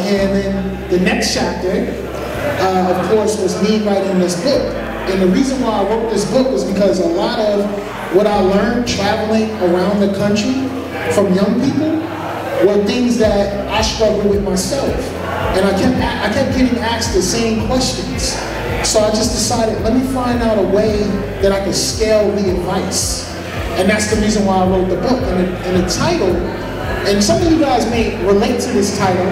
and then the next chapter, uh, of course, was me writing this book. And the reason why I wrote this book was because a lot of what I learned traveling around the country from young people were things that I struggled with myself. And I kept, I kept getting asked the same questions. So I just decided, let me find out a way that I could scale the advice. And that's the reason why I wrote the book. And the, and the title, and some of you guys may relate to this title,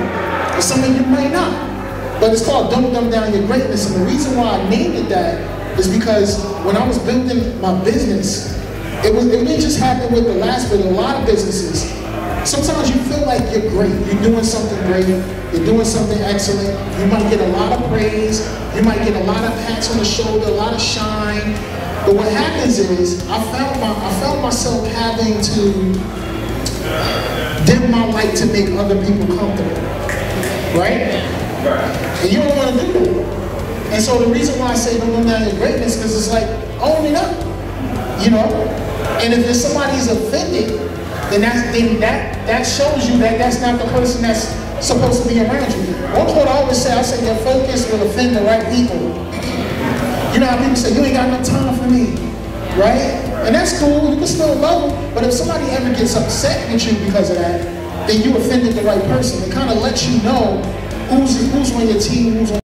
some of you may not. But it's called Don't Dumb Down Your Greatness. And the reason why I named it that is because when I was building my business, it, was, it didn't just happen with the last, but a lot of businesses, sometimes you feel like you're great, you're doing something great, you're doing something excellent, you might get a lot of praise, you might get a lot of pats on the shoulder, a lot of shine, but what happens is, I found, my, I found myself having to dim my light to make other people comfortable, right? And you don't want to do that. And so the reason why I say don't is greatness, because it's like, own it up, you know? And if there's somebody's offended, then that, then that, that shows you that that's not the person that's supposed to be around you. One quote I always say, I say your focus will offend the right people. You know how people say, you ain't got no time for me, right? And that's cool, you can still love them, but if somebody ever gets upset with you because of that, then you offended the right person. It kind of lets you know who's, who's on your team, who's on